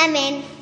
Amen.